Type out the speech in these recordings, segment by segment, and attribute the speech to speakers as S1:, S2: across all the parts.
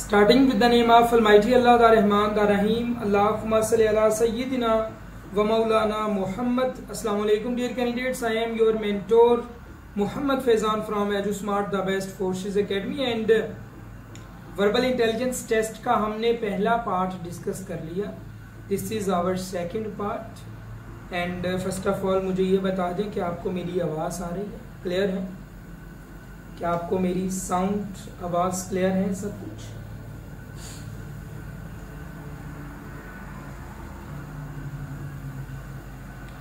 S1: Starting with the name of almighty Allah the Rahman the रहीम अल्लाह अला सैदिना व मौलाना मोहम्मद Aslam dear candidates I am your mentor Mohammad Faizan from Edu Smart the best forces academy and verbal intelligence test का हमने पहला पार्ट डिस्कस कर लिया. This is our second part and first of all मुझे ये बता दें कि आपको मेरी आवाज़ आ रही है. क्लियर है? क्या आपको मेरी साउंड आवाज़ क्लियर है सब कुछ?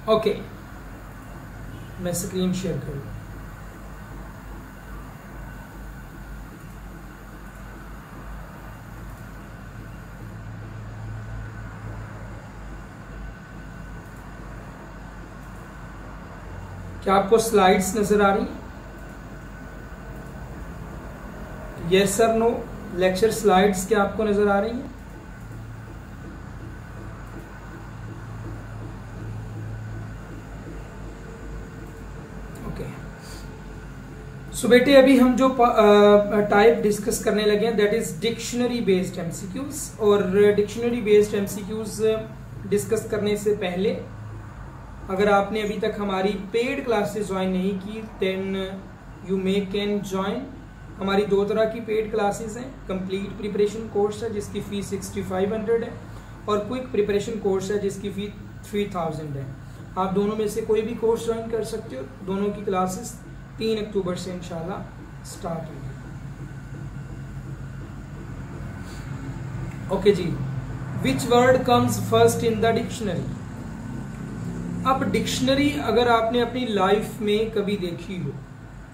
S1: ओके मैं स्क्रीन शेयर करूँ। क्या आपको स्लाइड्स नज़र आ रही? हैं yes sir no lecture slides क्या आपको नज़र आ रही हैं ओके सो so, बेटे अभी हम जो टाइप डिस्कस करने लगे हैं that is dictionary based MCQs और डिक्शनरी बेस्ड एमसीक्यूज डिस्कस करने से पहले अगर आपने अभी तक हमारी पेड क्लासेस ज्वाइन नहीं की then you may can join हमारी दो तरह की पेड क्लासेस हैं. कंप्लीट प्रिपरेशन कोर्स है जिसकी फ़ीस सिक्सटी फाइव हंड्रेड है और क्विक प्रिपरेशन कोर्स है जिसकी फ़ीस थ्री थाउज़ेंड है. आप दोनों में से कोई भी कोर्स ज्वाइन कर सकते हो. दोनों की क्लासेस तीन अक्टूबर से इंशाल्लाह स्टार्ट होगी। Okay ji. Which word comes first in the dictionary अब डिक्शनरी अगर आपने अपनी लाइफ में कभी देखी हो,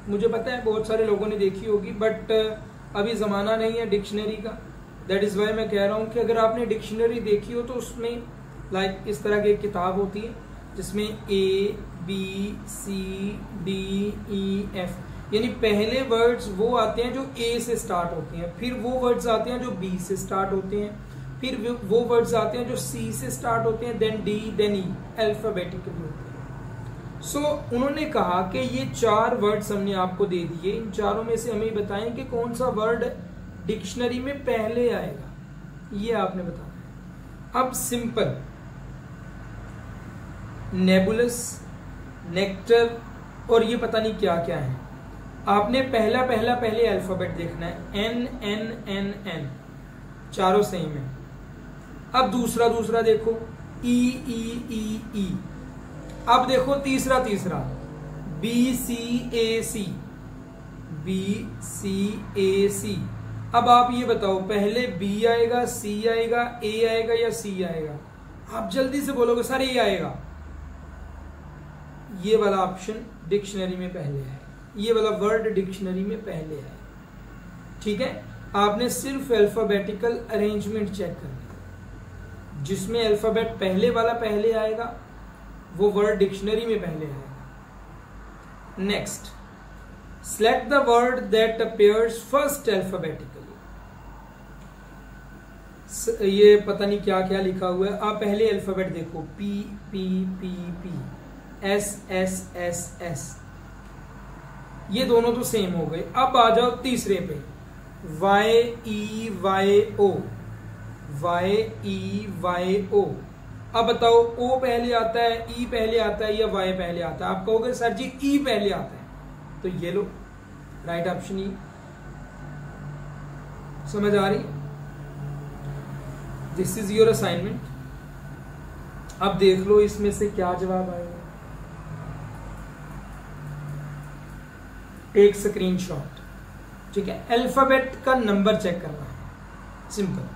S1: मुझे पता है बहुत सारे लोगों ने देखी होगी बट अभी ज़माना नहीं है डिक्शनरी का। दैट इज़ वाई मैं कह रहा हूँ कि अगर आपने डिक्शनरी देखी हो तो उसमें लाइक इस तरह की किताब होती है। जिसमें A B C D E F यानी पहले वर्ड्स वो आते हैं जो ए से स्टार्ट होते हैं फिर वो वर्ड्स आते हैं जो बी से स्टार्ट होते हैं फिर वो वर्ड्स आते हैं जो सी से स्टार्ट होते हैं then D then E alphabetically होते हैं। सो so, उन्होंने कहा कि ये चार वर्ड्स हमने आपको दे दिए। इन चारों में से हमें बताएँ कि कौन सा वर्ड डिक्शनरी में पहले आएगा। ये आपने बताना अब सिंपल नेबुलस, नेक्टर और ये पता नहीं क्या क्या है। आपने पहला पहला पहले अल्फ़ाबेट देखना है। एन एन एन एन चारों सेम है। अब दूसरा दूसरा देखो। ई ई ई ई अब देखो तीसरा तीसरा। बी सी ए सी बी सी ए सी अब आप ये बताओ, पहले बी आएगा सी आएगा ए आएगा या सी आएगा? आप जल्दी से बोलोगे, सर ए आएगा। ये वाला ऑप्शन डिक्शनरी में पहले है। ये वाला वर्ड डिक्शनरी में पहले है। ठीक है? आपने सिर्फ़ अल्फाबेटिकल अरेंजमेंट चेक करना जिसमें अल्फ़ाबेट पहले वाला पहले आएगा, वो वर्ड डिक्शनरी में पहले आएगा। Next select the word that appears first alphabetically ये पता नहीं क्या क्या लिखा हुआ है। आप पहले अल्फ़ाबेट देखो। P P P P S S S S ये दोनों तो सेम हो गए। अब आ जाओ तीसरे पे। Y E Y O Y E Y O अब बताओ ओ पहले आता है ई पहले आता है या वाई पहले आता है? आप कहोगे, सर जी ई पहले आता है। तो ये लो। राइट ऑप्शन ई समझ आ रही? दिस इज़ योर असाइनमेंट अब देख लो, इसमें से क्या जवाब आएगा? एक स्क्रीनशॉट ठीक है? अल्फ़ाबेट का नंबर चेक करना है। सिंपल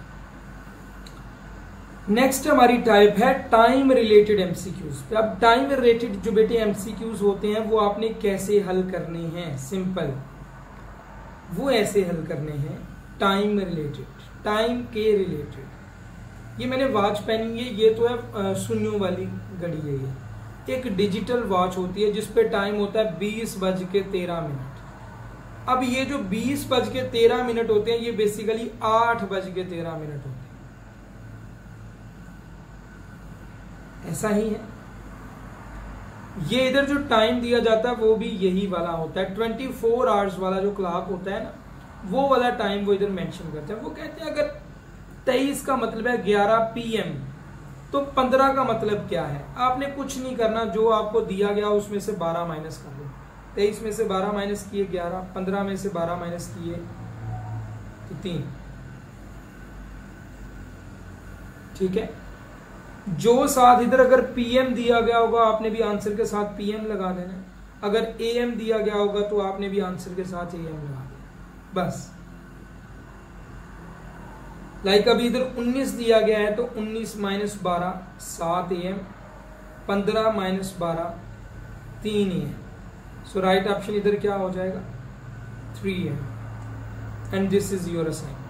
S1: नेक्स्ट हमारी टाइप है टाइम रिलेटेड एमसीक्यूज अब टाइम रिलेटेड जो बेटे एमसीक्यूज होते हैं, वो आपने कैसे हल करने हैं? सिंपल वो ऐसे हल करने हैं टाइम रिलेटेड टाइम के रिलेटेड ये मैंने वॉच पहनी है, ये तो है सुनियों वाली घड़ी है ये। एक डिजिटल वॉच होती है जिसपे टाइम होता है बीस बज के तेरह मिनट। अब ये जो बीस बज के तेरह मिनट होते हैं, ये बेसिकली आठ बज के तेरह मिनट होते हैं। ऐसा ही है। ये इधर जो टाइम दिया जाता है, वो भी यही वाला होता है। ट्वेंटी फोर आवर्स वाला जो क्लॉक होता है ना, वो वाला टाइम वो इधर मेंशन करते हैं। वो कहते हैं, अगर तेईस का मतलब है ग्यारह पीएम तो पंद्रह का मतलब क्या है? आपने कुछ नहीं करना, जो आपको दिया गया, उसमें से बारह माइनस कर दो तेईस में से बारह माइनस किए ग्यारह, पंद्रह में से बारह माइनस किए तो तीन। ठीक है? जो साथ इधर अगर पीएम दिया गया होगा, आपने भी आंसर के साथ पीएम लगा देना अगर एएम दिया गया होगा तो आपने भी आंसर के साथ एएम लगा देना बस। लाइक like अभी इधर 19 दिया गया है तो 19 माइनस बारह, सात एम पंद्रह माइनस बारह, तीन एम सो राइट ऑप्शन इधर क्या हो जाएगा? Three M and this is your assignment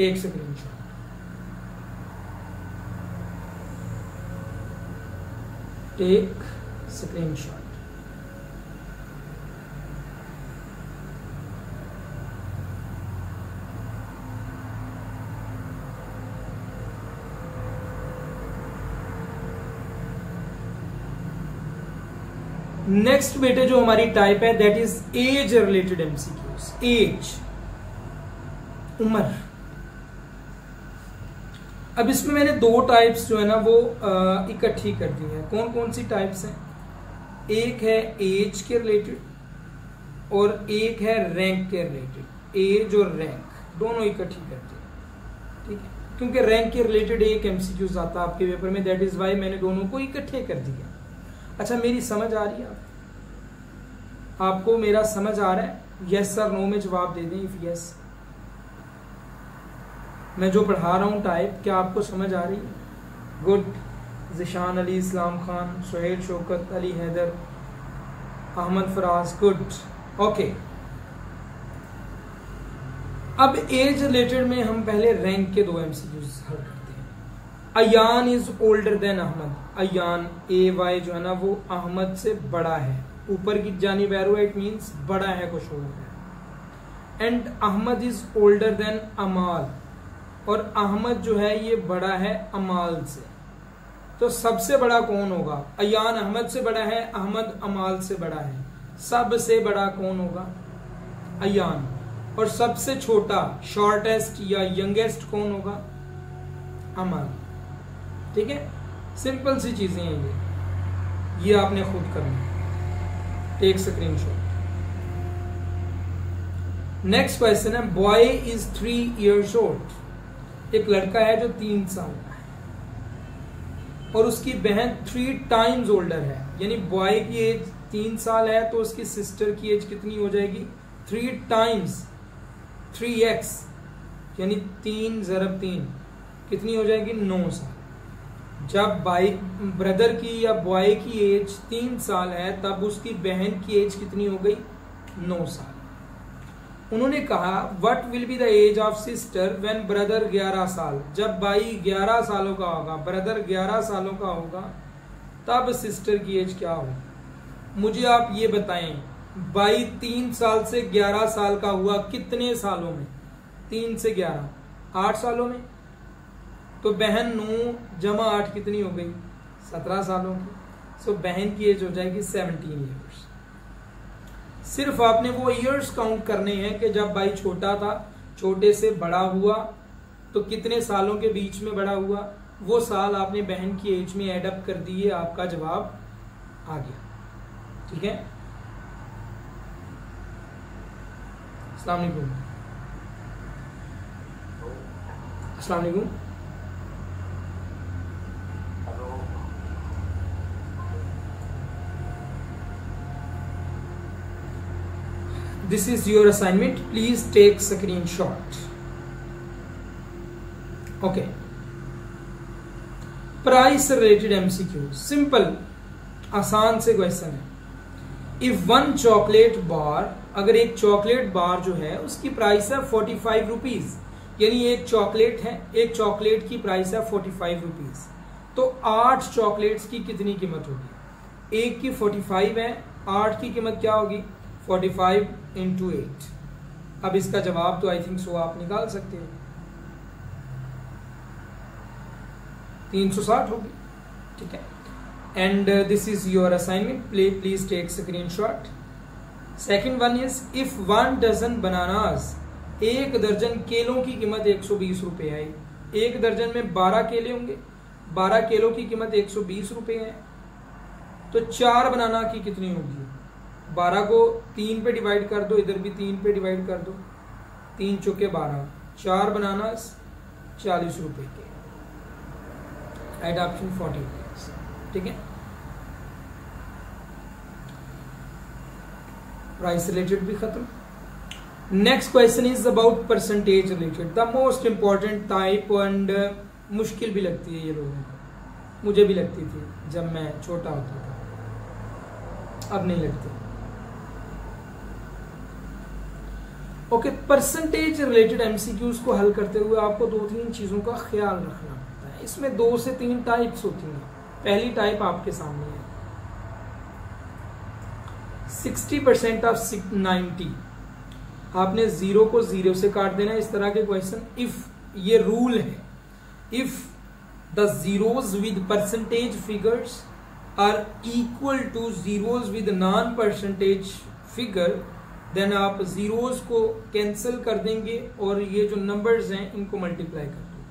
S1: एक screenshot take screenshot next बेटे जो हमारी टाइप है that is age related MCQs age उम्र. अब इसमें मैंने दो टाइप्स जो है ना, वो इकट्ठी कर दी है। कौन कौन सी टाइप्स हैं? एक है एज के रिलेटेड और एक है रैंक के रिलेटेड एज और रैंक दोनों इकट्ठी करते हैं। ठीक है? क्योंकि रैंक के रिलेटेड एक एमसीक्यूज आता है आपके पेपर में दैट इज़ वाई मैंने दोनों को इकट्ठे कर दिया अच्छा मेरी समझ आ रही है आप? आपको मेरा समझ आ रहा है? यस सर नो में जवाब दे दें इफ़ यस मैं जो पढ़ा रहा हूँ टाइप क्या आपको समझ आ रही है? Good Zeeshan Ali Islam Khan Suhail Shaukat Ali Haider Ahmad Faraz good okay अब एज रिलेटेड में हम पहले रैंक के दो एमसीक्यूज हल करते हैं. Ayaan is older than Ahmad Ayaan, A Y जो है ना, वो अहमद से बड़ा है। ऊपर की जानी बैरो इट मीन्स बड़ा है, कुछ और and Ahmad is older than Amal. और अहमद जो है, ये बड़ा है अमाल से। तो सबसे बड़ा कौन होगा? अयान अहमद से बड़ा है, अहमद अमाल से बड़ा है। सबसे बड़ा कौन होगा? अयान। और सबसे छोटा शॉर्टेस्ट या यंगेस्ट कौन होगा? अमाल। ठीक है? सिंपल सी चीज़ें हैं ये। ये आपने खुद करना take screenshot next question है boy is three years old एक लड़का है जो तीन साल का है। और उसकी बहन थ्री टाइम्स ओल्डर है। यानी बॉय की एज तीन साल है तो उसकी सिस्टर की एज कितनी हो जाएगी? थ्री टाइम्स थ्री एक्स यानी तीन जरब तीन. कितनी हो जाएगी? नौ साल. जब बाई ब्रदर की या बॉय की एज तीन साल है, तब उसकी बहन की एज कितनी हो गई? नौ साल। उन्होंने कहा what will be the age of sister when brother ग्यारह साल? जब भाई ग्यारह सालों का होगा ब्रदर ग्यारह सालों का होगा, तब सिस्टर की एज क्या होगी? मुझे आप ये बताएँ, भाई तीन साल से ग्यारह साल का हुआ कितने सालों में? तीन से ग्यारह। आठ सालों में? तो बहन नौ जमा आठ कितनी हो गई? सत्रह सालों की। सो बहन की एज हो जाएगी सेवनटीन ईयर्स सिर्फ़ आपने वो ईयर्स काउंट करने हैं कि जब भाई छोटा था, छोटे से बड़ा हुआ तो कितने सालों के बीच में बड़ा हुआ, वो साल आपने बहन की एज में एडअप कर दिए, आपका जवाब आ गया। ठीक है? अस्सलाम वालेकुम। अस्सलाम वालेकुम। This is your assignment. Please take screenshot. Okay. Price related MCQ simple आसान से क्वेश्चन है. इफ़ वन चॉकलेट बार अगर एक चॉकलेट बार जो है, उसकी प्राइस है फोर्टी फाइव रुपीज़ यानी एक चॉकलेट है, एक चॉकलेट की प्राइस है फोर्टी फाइव रुपीज़ तो आठ चॉकलेट्स की कितनी कीमत होगी? एक की फोर्टी फाइव है, आठ की कीमत क्या होगी? फोर्टी फाइव इंटू एट अब इसका जवाब तो आई थिंक सो आप निकाल सकते हो। तीन सौ साठ होगी। ठीक है। And this is your assignment play please take screenshot second one is if one dozen bananas एक दर्जन केलों की कीमत एक सौ बीस रुपये है एक दर्जन में बारह केले होंगे। बारह केलों की कीमत एक सौ बीस रुपये है। तो चार बनाना की कितनी होगी? बारह को तीन पे डिवाइड कर दो, इधर भी तीन पे डिवाइड कर दो। तीन चौके बारह। चार बनाना चालीस रुपए के। एड ऑप्शन फोर्टी ठीक है? प्राइस रिलेटेड भी खत्म। Next question is about percentage related the most important type and मुश्किल भी लगती है ये लोगों को। मुझे भी लगती थी जब मैं छोटा होता था। अब नहीं लगती। ओके परसेंटेज रिलेटेड एमसीक्यूज को हल करते हुए आपको दो तीन चीज़ों का ख्याल रखना पड़ता है। इसमें दो से तीन टाइप्स होती हैं। पहली टाइप आपके सामने है। सिक्सटी परसेंट ऑफ़ नाइनटी आपने ज़ीरो को ज़ीरो से काट देना इस तरह के क्वेश्चन इफ़ ये रूल है। If the zeros with percentage figures are equal to zeros with non percentage figure then आप जीरोज को कैंसिल कर देंगे और ये जो नंबर्स हैं, इनको मल्टीप्लाई कर दो।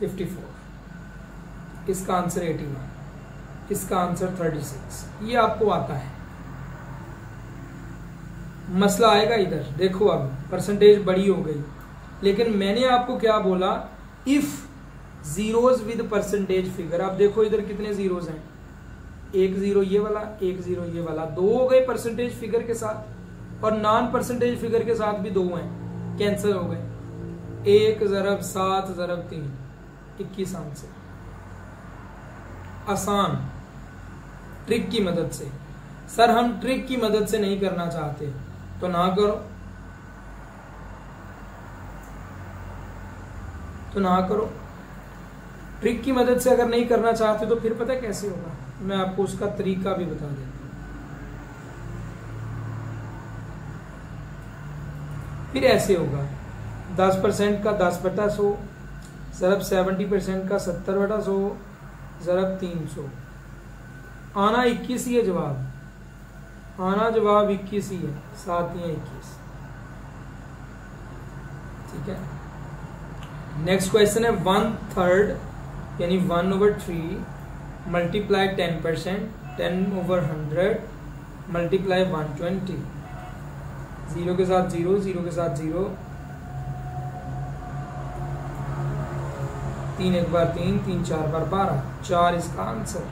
S1: 54 इसका आंसर 81 इसका आंसर 36 ये आपको आता है। मसला आएगा इधर। देखो अब परसेंटेज बड़ी हो गई। लेकिन मैंने आपको क्या बोला? If zeros with percentage figure आप देखो इधर कितने जीरोज हैं। एक ज़ीरो ये वाला, एक ज़ीरो ये वाला। दो हो गए परसेंटेज फिगर के साथ और नॉन परसेंटेज फिगर के साथ भी दो हैं। कैंसिल हो गए। एक जरब, सात जरब, तीन। इक्कीस आंसर आसान। ट्रिक की मदद से। सर, हम ट्रिक की मदद से नहीं करना चाहते। तो ना करो। तो ना करो। ट्रिक की मदद से अगर नहीं करना चाहते तो फिर पता कैसे होगा? मैं आपको उसका तरीका भी बता देता हूँ। फिर ऐसे होगा, दस परसेंट का दस बटा सौ, ज़रब सेवेंटी परसेंट का सत्तर बटा सौ, ज़रब तीन सौ। आना इक्कीस ही है जवाब। आना जवाब इक्कीस ही है सात ही इक्कीस। ठीक है? नेक्स्ट क्वेश्चन है वन थर्ड यानी one over three multiply ten percent ten over hundred multiply one twenty zero के साथ ज़ीरो ज़ीरो के साथ ज़ीरो तीन एक बार तीन तीन चार बार बारह चार इसका आंसर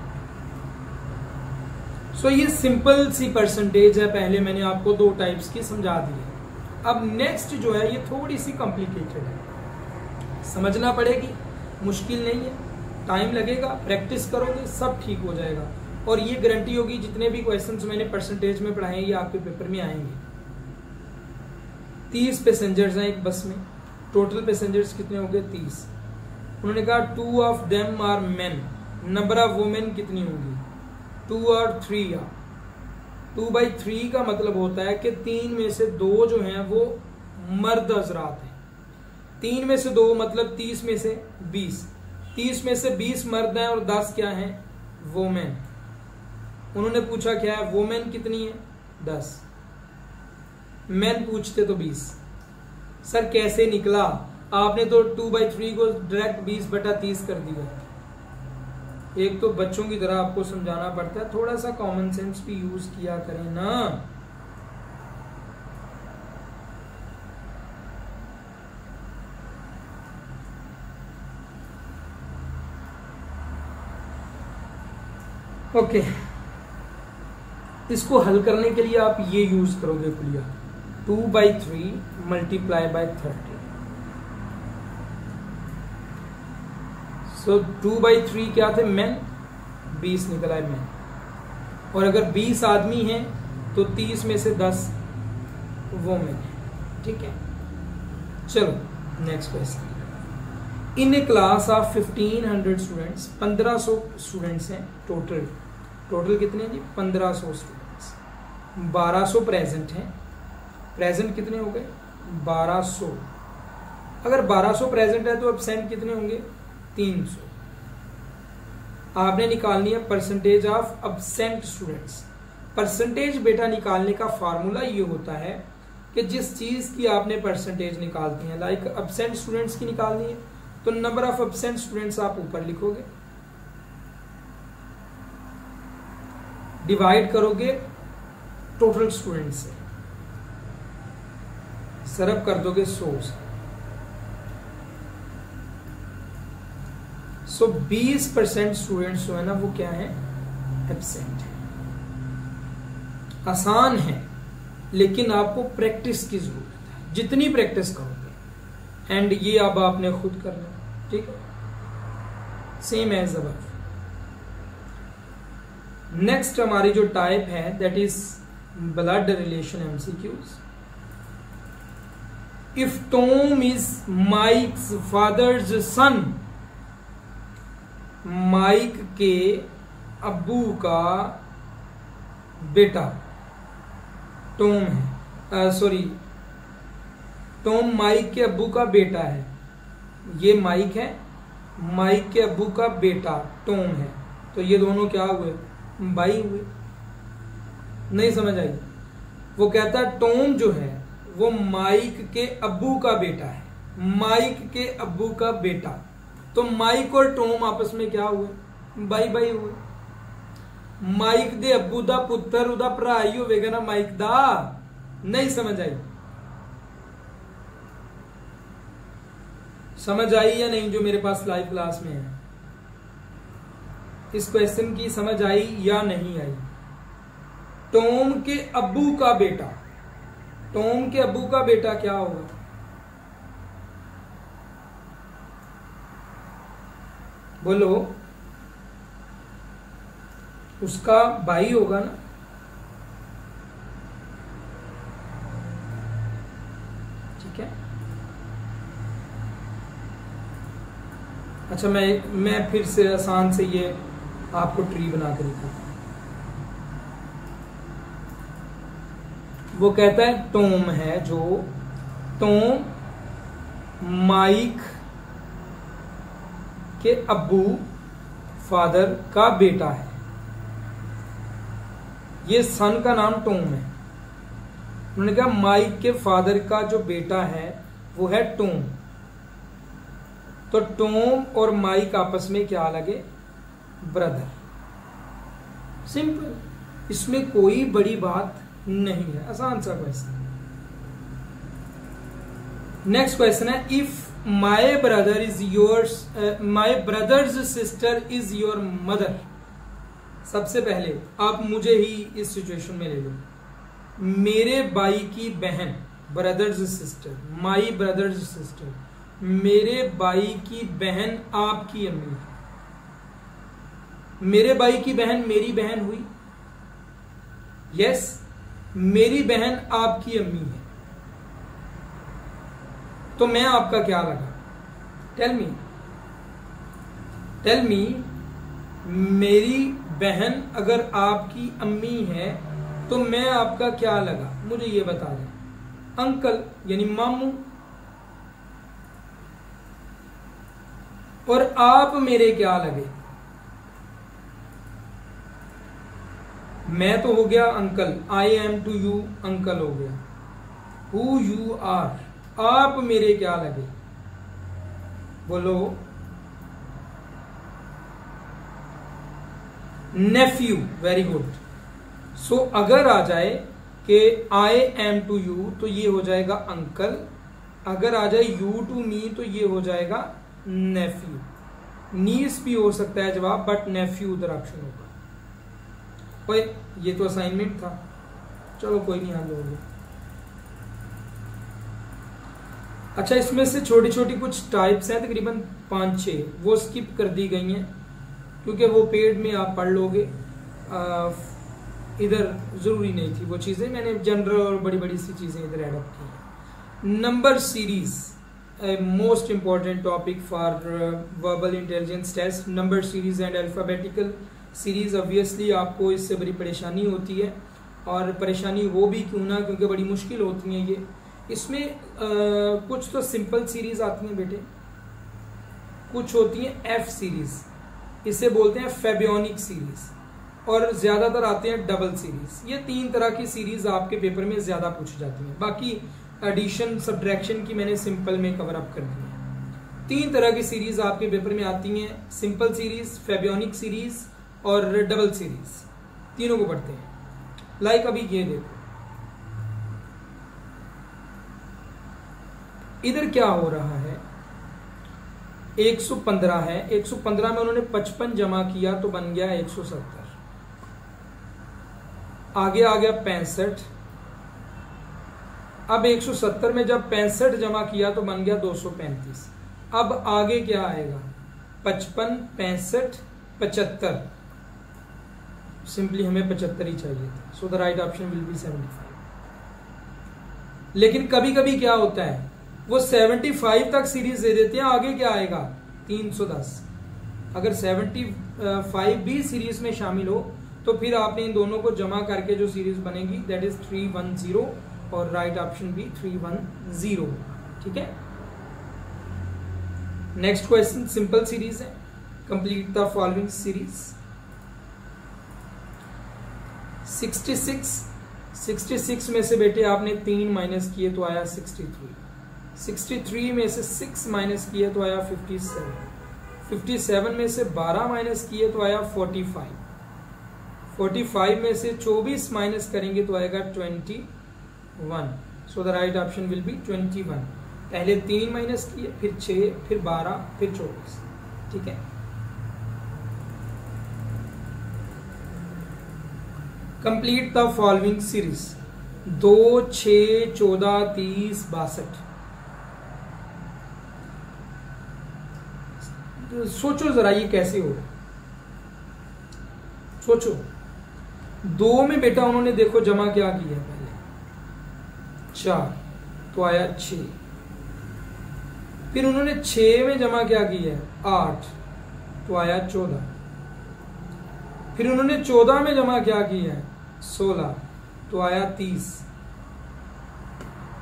S1: सो so, ये सिंपल सी परसेंटेज है पहले मैंने आपको दो टाइप्स की समझा दी है। अब नेक्स्ट जो है ये थोड़ी सी कॉम्प्लिकेटेड है। समझना पड़ेगी मुश्किल नहीं है। टाइम लगेगा प्रैक्टिस करोगे, सब ठीक हो जाएगा। और ये गारंटी होगी, जितने भी क्वेश्चंस मैंने परसेंटेज में पढ़ाए, ये आपके पेपर में आएँगे। तीस पैसेंजर्स हैं एक बस में। टोटल पैसेंजर्स कितने हो गए तीस। उन्होंने कहा two of them are men number of women कितनी होगी? टू और थ्री या। टू बाई थ्री का मतलब होता है कि तीन में से दो जो हैं, वो मर्द हजरात हैं। तीन में से दो मतलब तीस में से बीस। तीस में से बीस मर्द हैं और दस क्या हैं? वोमेन उन्होंने पूछा, क्या है वोमेन कितनी है? दस. मैन पूछते तो बीस. सर, कैसे निकला? आपने तो टू बाई थ्री को डायरेक्ट बीस बटा तीस कर दिया एक तो बच्चों की तरह आपको समझाना पड़ता है, थोड़ा सा कॉमन सेंस भी यूज़ किया करें ना। ओके। इसको हल करने के लिए आप ये यूज़ करोगे कुलिया two by three multiply by thirty so two by three क्या थे? मैन बीस निकला है मैन और अगर बीस आदमी हैं तो तीस में से दस वो मैन है। ठीक है? चलो next question in a class of fifteen hundred students पंद्रह सौ स्टूडेंट्स हैं टोटल टोटल कितने जी? पंद्रह सौ स्टूडेंट्स बारह सौ प्रेजेंट हैं. प्रेजेंट कितने हो गए? बारह सौ. अगर बारह सौ प्रेजेंट है तो एबसेंट कितने होंगे? तीन सौ. आपने निकालनी है percentage of absent students percentage बेटा निकालने का फार्मूला ये होता है कि जिस चीज़ की आपने परसेंटेज निकालती है लाइक अबसेंट स्टूडेंट्स की निकालनी है तो नंबर ऑफ़ अबसेंट स्टूडेंट्स आप ऊपर लिखोगे. डिवाइड करोगे टोटल स्टूडेंट से। सरब कर दोगे सो से। सो बीस परसेंट स्टूडेंट्स जो है ना, वो क्या है? एबसेंट है। आसान है, लेकिन आपको प्रैक्टिस की ज़रूरत है। जितनी प्रैक्टिस करोगे। एंड ये अब आपने खुद करना, ठीक है? सेम एज अब नेक्स्ट हमारी जो टाइप है that is blood relation MCQs if Tom is Mike's father's son Mike के अब्बू का बेटा टोम है. सॉरी टोम माइक के अब्बू का बेटा है. ये माइक है. माइक के अब्बू का बेटा टोम है. तो ये दोनों क्या हुए? भाई हुए नहीं समझ आई वो कहता है टोम जो है वो माइक के अब्बू का बेटा है माइक के अब्बू का बेटा तो माइक और टोम आपस में क्या हुए भाई भाई हुए माइक दे अब्बू ਦਾ ਪੁੱਤਰ ਉਹਦਾ ਭਰਾ ਹੀ ਹੋਵੇਗਾ ਨਾ ਮਾਈਕ ਦਾ नहीं समझ आई समझ आई या नहीं जो मेरे पास लाइव क्लास में है इस क्वेश्चन की समझ आई या नहीं आई? टोम के अब्बू का बेटा। टोम के अब्बू का बेटा क्या होगा? बोलो, उसका भाई होगा ना? ठीक है? अच्छा मैं मैं फिर से आसान से ये आपको ट्री बना कर दिखाता वो कहता है, टोम है जो, टोम, माइक के अब्बू फादर का बेटा है। ये सन का नाम टोम है। उन्होंने कहा, माइक के फादर का जो बेटा है, वो है टोम। तो टोम और माइक आपस में क्या लगे? ब्रदर। सिंपल। इसमें कोई बड़ी बात नहीं है। आसान सा क्वेश्चन नेक्स्ट क्वेश्चन है if my brother is your my brother's sister is your mother सबसे पहले, आप मुझे ही इस सिचुएशन में ले लो। मेरे भाई की बहन brother's sister my brother's sister मेरे भाई की बहन आपकी अम्मी। है मेरे भाई की बहन मेरी बहन हुई। यस मेरी बहन आपकी अम्मी है। तो मैं आपका क्या लगा? टेल मी टेल मी मेरी बहन अगर आपकी अम्मी है तो मैं आपका क्या लगा? मुझे ये बता दें। अंकल, यानी मामू। और आप मेरे क्या लगे? मैं तो हो गया uncle I am to you uncle हो गया। हु यू आर आप मेरे क्या लगे? बोलो। नेफ्यू वेरी गुड सो अगर आ जाए कि आई एम टू यू तो ये हो जाएगा अंकल। अगर आ जाए यू टू मी तो ये हो जाएगा नेफ्यू नीस भी हो सकता है जवाब बट नेफ्यू उधर ऑप्शन होगा। ओए ये तो असाइनमेंट था। चलो कोई नहीं हल हो गया अच्छा इसमें से छोटी छोटी कुछ टाइप्स हैं, तकरीबन पाँच छह वो स्किप कर दी गई हैं, क्योंकि वो पेड में आप पढ़ लोगे। इधर ज़रूरी नहीं थी वो चीज़ें। मैंने जनरल और बड़ी बड़ी सी चीज़ें इधर एडप्ट की number series most important topic for verbal intelligence test number series and alphabetical series obviously आपको इससे बड़ी परेशानी होती है। और परेशानी वो भी क्यों ना क्योंकि बड़ी मुश्किल होती है ये। इसमें आ, कुछ तो सिंपल सीरीज़ आती हैं बेटे। कुछ होती हैं एफ़ सीरीज़ इसे बोलते हैं फेबियोनिक सीरीज़ और ज़्यादातर आते हैं डबल सीरीज़ ये तीन तरह की सीरीज़ आपके पेपर में ज़्यादा पूछी जाती है। बाकी एडिशन सब्ट्रैक्शन की मैंने सिंपल में कवर अप कर दी है। तीन तरह की सीरीज़ आपके पेपर में आती हैं। सिंपल सीरीज़ फेबियोनिक सीरीज़ और डबल सीरीज़ तीनों को पढ़ते हैं। लाइक अभी ये देखो इधर क्या हो रहा है? 115 है। 115 में उन्होंने 55 जमा किया तो बन गया 170 आगे आ गया पैंसठ। अब 170 में जब पैंसठ जमा किया तो बन गया 235 अब आगे क्या आएगा? पचपन, पैंसठ, पचहत्तर। सिंपली हमें पचहत्तर ही चाहिए। So the right option will be seventy five लेकिन कभी कभी क्या होता है? वो 75 तक सीरीज़ दे देते हैं, आगे क्या आएगा? 310 अगर 75 भी सीरीज़ में शामिल हो तो फिर आपने इन दोनों को जमा करके जो सीरीज़ बनेगी दैट इज़ 310 और राइट ऑप्शन भी 310 ठीक है? नेक्स्ट क्वेश्चन सिंपल सीरीज़ है। कंप्लीट द फॉलोइंग सीरीज़ 66 66 में से बेटे आपने तीन माइनस किए तो आया 63 63 में से सिक्स माइनस किए तो आया 57 57 में से 12 माइनस किए तो आया 45 45 में से 24 माइनस करेंगे तो आएगा 21 so the right option will be 21 पहले तीन माइनस किए, फिर छः फिर 12 फिर 24 ठीक है? कंप्लीट द फॉलोइंग सीरीज़ दो छ चौदह, तीस, बासठ. सोचो जरा ये कैसे हो? सोचो. दो में बेटा उन्होंने देखो जमा क्या किया पहले. चार तो आया छ फिर उन्होंने छ में जमा क्या किया? आठ तो आया चौदह. फिर उन्होंने चौदह में जमा क्या किया? है सोलह तो आया तीस।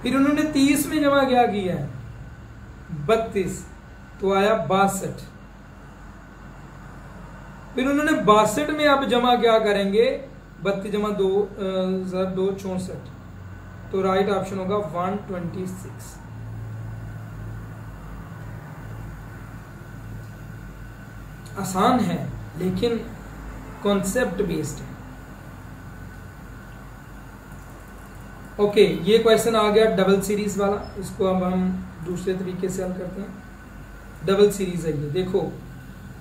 S1: फिर उन्होंने तीस में जमा क्या किया? बत्तीस तो आया बासठ। फिर उन्होंने बासठ में अब जमा क्या करेंगे? बत्तीस जमा दो सर, दो, चौसठ। तो राइट ऑप्शन होगा वन ट्वेंटी सिक्स आसान है, लेकिन कॉन्सेप्ट बेस्ड है। ओके ये क्वेश्चन आ गया डबल सीरीज़ वाला, इसको अब हम दूसरे तरीके से हल करते हैं। डबल सीरीज़ है ये, देखो।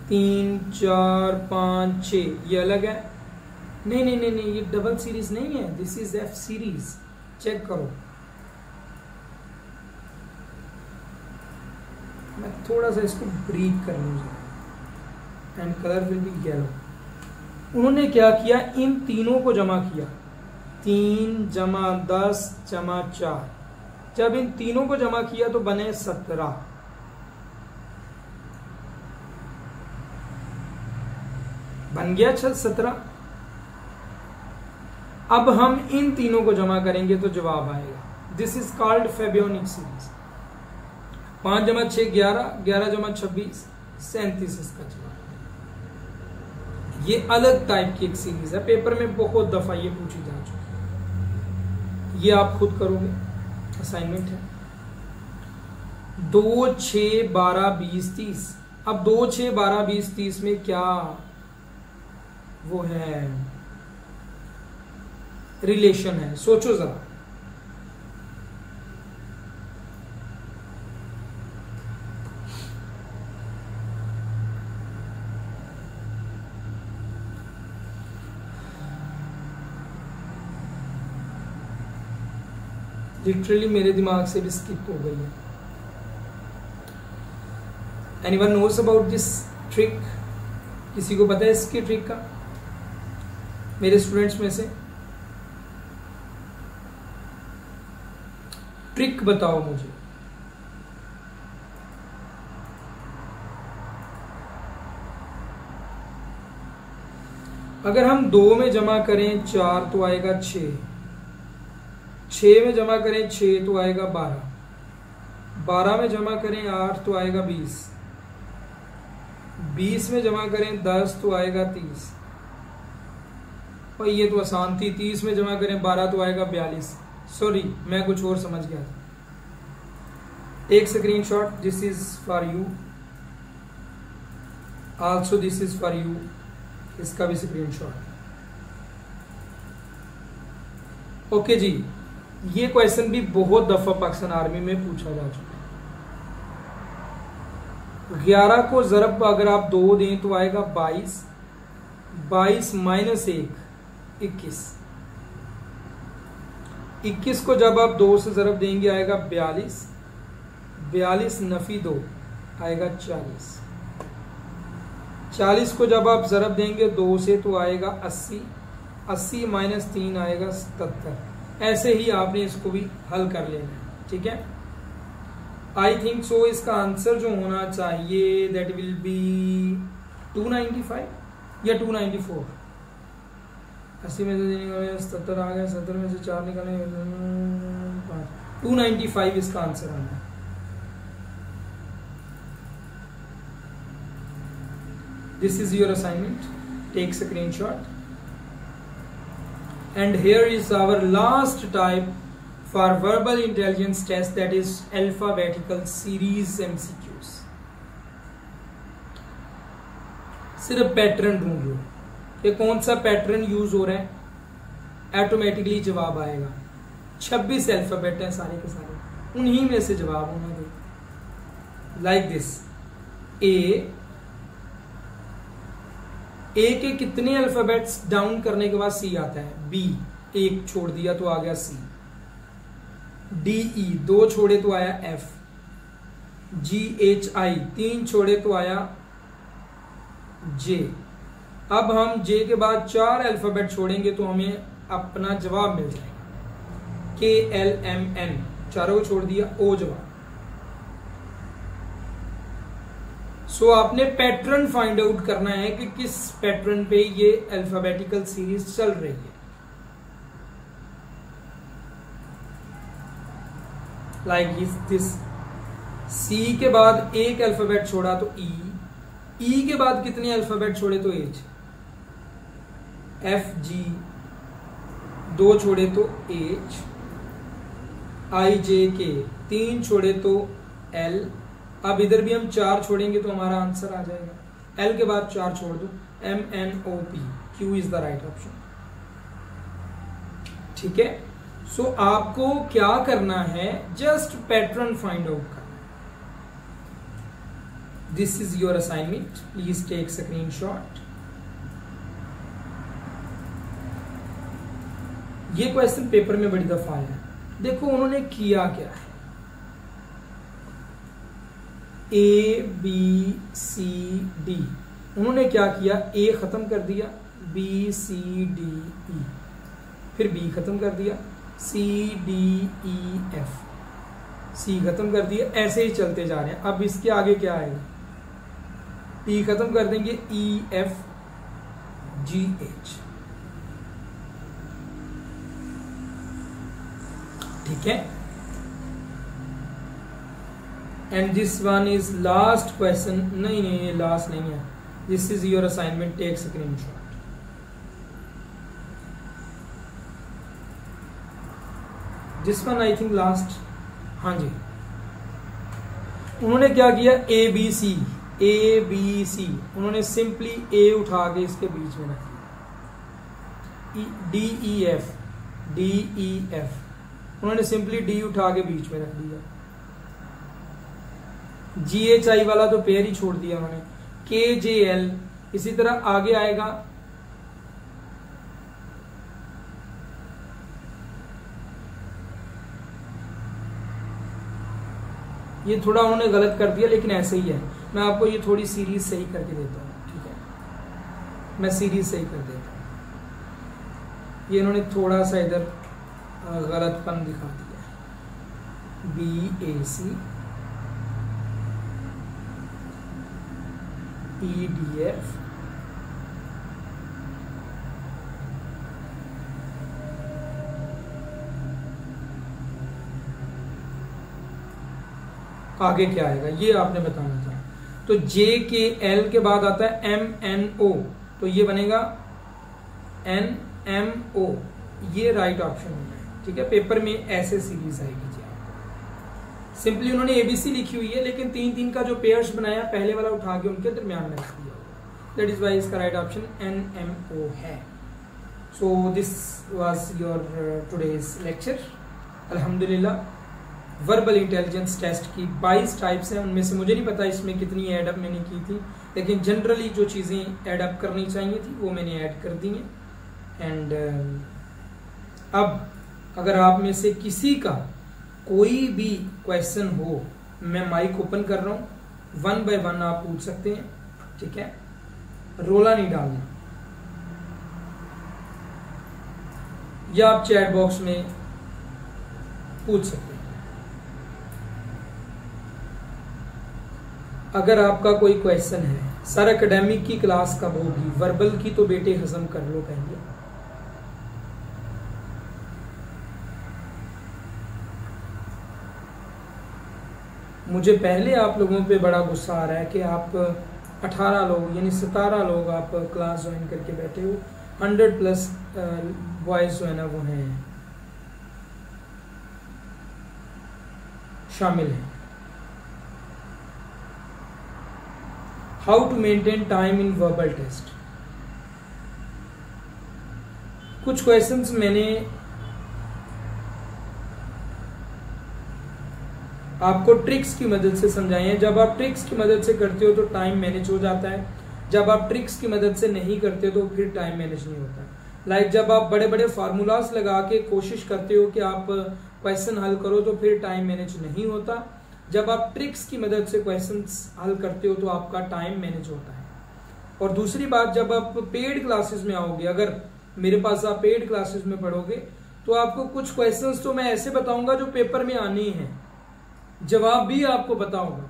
S1: तीन, चार, पाँच छ ये अलग है। नहीं नहीं नहीं नहीं, ये डबल सीरीज़ नहीं है this is F series check करो। मैं थोड़ा सा इसको ब्रीक कर लू and colour will be yellow उन्होंने क्या किया? इन तीनों को जमा किया। तीन जमा दस जमा चार। जब इन तीनों को जमा किया तो बने सत्रह। बन गया छह सत्रह। अब हम इन तीनों को जमा करेंगे तो जवाब आएगा। This is called Fibonacci series पाँच जमा छह ग्यारह। ग्यारह जमा छब्बीस। सैंतीस इसका जवाब ये अलग टाइप की एक सीरीज़ है। पेपर में बहुत दफ़ा ये पूछी जा चुकी ये आप खुद करोगे। असाइनमेंट है। दो छ बारह बीस तीस। अब दो छ बारह बीस तीस में क्या वो है? रिलेशन है। सोचो जरा। लिटरली मेरे दिमाग से भी स्किप हो गई है। Anyone knows about this trick किसी को पता है इसकी ट्रिक का? मेरे स्टूडेंट्स में से। ट्रिक बताओ मुझे। अगर हम दो में जमा करें, चार तो आएगा छ छ में जमा करें छ तो आएगा बारह। बारह में जमा करें आठ तो आएगा बीस। बीस में जमा करें दस तो आएगा तीस। और ये तो आसान थी, तीस में जमा करें बारह तो आएगा बयालीस। सॉरी मैं कुछ और समझ गया एक screenshot this is for you also this is for you इसका भी स्क्रीन शॉट ओके जी। ये क्वेश्चन भी बहुत दफ़ा पाकिस्तान आर्मी में पूछा जा चुका है। ग्यारह को जरब अगर आप दो दें तो आएगा बाईस। बाईस माइनस एक, इक्कीस। इक्कीस को जब आप दो से जरब देंगे, आएगा बयालीस। बयालीस नफी दो, आएगा चालीस। चालीस को जब आप जरब देंगे दो से तो आएगा अस्सी। अस्सी माइनस तीन आएगा सतर ऐसे ही आपने इसको भी हल कर लेना है, ठीक है? आई थिंक सो इसका आंसर जो होना चाहिए दैट विल बी 295 या 294 अस्सी में से सत्तर आ गया, सत्तर में से चार निकाले टू नाइन्टी फाइव इसका आंसर आना है। This is your assignment. Take screenshot. And here is our last type for verbal intelligence test that is alphabetical series MCQs सिर्फ़ पैटर्न ढूंढ लो कि कौन सा पैटर्न यूज़ हो रहा है ऑटोमेटिकली जवाब आएगा 26 अल्फ़ाबेट हैं सारे के सारे उन्हीं में से जवाब होना दे लाइक दिस ए ए के कितने अल्फाबेट्स डाउन करने के बाद सी आता है? बी एक छोड़ दिया तो आ गया सी डी ई दो छोड़े तो आया एफ़ जी एच आई तीन छोड़े तो आया जे अब हम जे के बाद चार अल्फ़ाबेट छोड़ेंगे तो हमें अपना जवाब मिल जाएगा. के एल एम एन चारों को छोड़ दिया ओ जवाब. सो so, आपने पैटर्न फाइंड आउट करना है कि किस पैटर्न पे ये अल्फाबेटिकल सीरीज़ चल रही है। लाइक दिस सी के बाद एक अल्फ़ाबेट छोड़ा तो ई e, ई e के बाद कितने अल्फ़ाबेट छोड़े तो एच एफ़ जी दो छोड़े तो एच आई जे के तीन छोड़े तो एल अब इधर भी हम चार छोड़ेंगे तो हमारा आंसर आ जाएगा। एल के बाद चार छोड़ दो। M N O P Q is the right option ठीक है? सो so, आपको क्या करना है? जस्ट पैटर्न फाइंड आउट करना this is your assignment please take screenshot ये क्वेश्चन पेपर में बड़ी दफ़ा आया देखो उन्होंने किया क्या है? ए बी सी डी उन्होंने क्या किया? ए ख़त्म कर दिया। बी सी डी ई फिर बी ख़त्म कर दिया। C D E F C ख़त्म कर दिया। ऐसे ही चलते जा रहे हैं। अब इसके आगे क्या आएगा? पी ख़त्म कर देंगे। ई एफ़ जी एच ठीक है? And this one is last question नहीं नहीं ये लास्ट नहीं है. This is your assignment take screen this one I think last हाँ जी. उन्होंने क्या किया? ए बी सी ए बी सी उन्होंने सिंपली ए उठा के इसके बीच में रख दिया. D E F D E F उन्होंने सिंपली डी उठा के बीच में रख दिया. जी एच आई वाला तो पेयर ही छोड़ दिया उन्होंने। के जे एल इसी तरह आगे आएगा। ये थोड़ा उन्होंने गलत कर दिया, लेकिन ऐसे ही है। मैं आपको ये थोड़ी सीरीज़ सही करके देता हूँ, ठीक है? मैं सीरीज़ सही कर देता हूँ। ये इन्होंने थोड़ा सा इधर गलतपन दिखा दिया। बी ए सी PDF आगे क्या आएगा? ये आपने बताना था। तो J के L के बाद आता है M N O तो ये बनेगा N एम ओ ये राइट ऑप्शन होना है, ठीक है? पेपर में ऐसे सीरीज़ आएगी। जी सिंपली उन्होंने एबीसी लिखी हुई है लेकिन तीन तीन का जो पेयर्स बनाया पहले वाला उठा के उनके दरमियान में रख दिया। दैट इज़ वाई इसका right option N M O है। So this was your today's lecture अल्हम्दुलिल्लाह वर्बल इंटेलिजेंस टेस्ट की 22 टाइप्स हैं उनमें से मुझे नहीं पता इसमें कितनी एडअप मैंने की थी लेकिन जनरली जो चीज़ें एडअप करनी चाहिए थी वो मैंने ऐड कर दी हैं। एंड uh, अब अगर आप में से किसी का कोई भी क्वेश्चन हो, मैं माइक ओपन कर रहा हूँ। वन बाय वन आप पूछ सकते हैं, ठीक है? रोला नहीं डालना। या आप चैट बॉक्स में पूछ सकते हैं। अगर आपका कोई क्वेश्चन है सर एकेडमिक की क्लास कब होगी? वर्बल की तो बेटे हजम कर लो पहले। मुझे पहले आप लोगों पे बड़ा गुस्सा आ रहा है कि आप 18 लोग, यानी 17 लोग आप क्लास ज्वाइन करके बैठे हो। 100 प्लस बॉयज़ जो है ना, वो हैं। शामिल हैं। How to maintain time in verbal test कुछ क्वेश्चंस मैंने आपको ट्रिक्स की मदद से समझाए। हैं जब आप ट्रिक्स की मदद से करते हो तो टाइम मैनेज हो जाता है। जब आप ट्रिक्स की मदद से नहीं करते तो फिर टाइम मैनेज नहीं होता। लाइक जब आप बड़े बड़े फार्मूलाज लगा के कोशिश करते हो कि आप क्वेश्चन हल करो तो फिर टाइम मैनेज नहीं होता। जब आप ट्रिक्स की मदद से क्वेश्चन हल करते हो तो आपका टाइम मैनेज होता है। और दूसरी बात, जब आप पेड क्लासेस में आओगे, अगर मेरे पास आप पेड क्लासेस में पढ़ोगे तो आपको कुछ क्वेश्चंस तो मैं ऐसे बताऊँगा जो पेपर में आने ही हैं। जवाब भी आपको पता होगा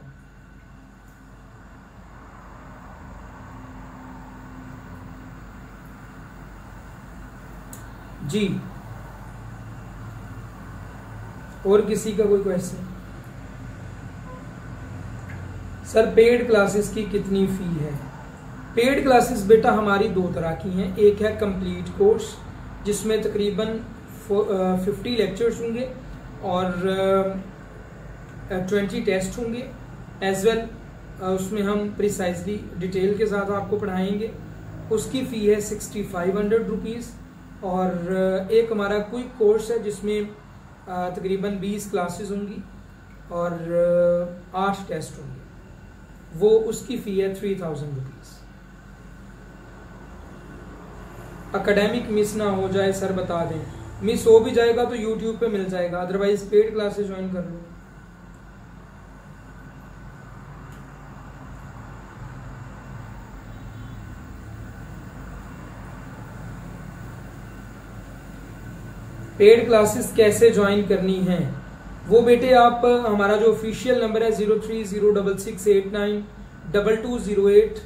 S1: जी। और किसी का कोई क्वेश्चन सर पेड क्लासेस की कितनी फ़ी है? पेड क्लासेस बेटा हमारी दो तरह की हैं। एक है कंप्लीट कोर्स जिसमें तकरीबन फिफ्टी लेक्चर्स होंगे और ट्वेंटी टेस्ट होंगे एज वेल उसमें हम प्रिसाइजली डिटेल के साथ आपको पढ़ाएँगे। उसकी फ़ी है सिक्सटी फाइव हंड्रेड रुपीज़ और एक हमारा क्विक कोर्स है जिसमें तकरीबन बीस क्लासेस होंगी और आठ टेस्ट होंगे। वो उसकी फ़ी है three thousand rupees academic miss ना हो जाए सर बता दें। मिस हो भी जाएगा तो यूट्यूब पे मिल जाएगा अदरवाइज़ पेड क्लासेस ज्वाइन कर लो। पेड क्लासेस कैसे ज्वाइन करनी है? वो बेटे आप, हमारा जो ऑफिशियल नंबर है zero three zero double six eight nine double two zero eight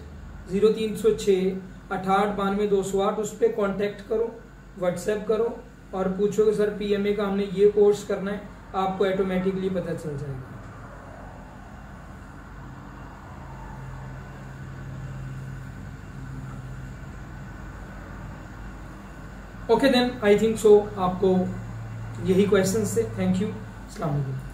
S1: zero तीन सौ छः अठाठ बानवे दो सौ आठ उस पर कॉन्टैक्ट करो व्हाट्सएप करो और पूछो कि सर पीएमए का हमने ये कोर्स करना है, आपको ऑटोमेटिकली पता चल जाएगा। Okay then I think so आपको यही क्वेश्चन थे. Thank you अलैक्म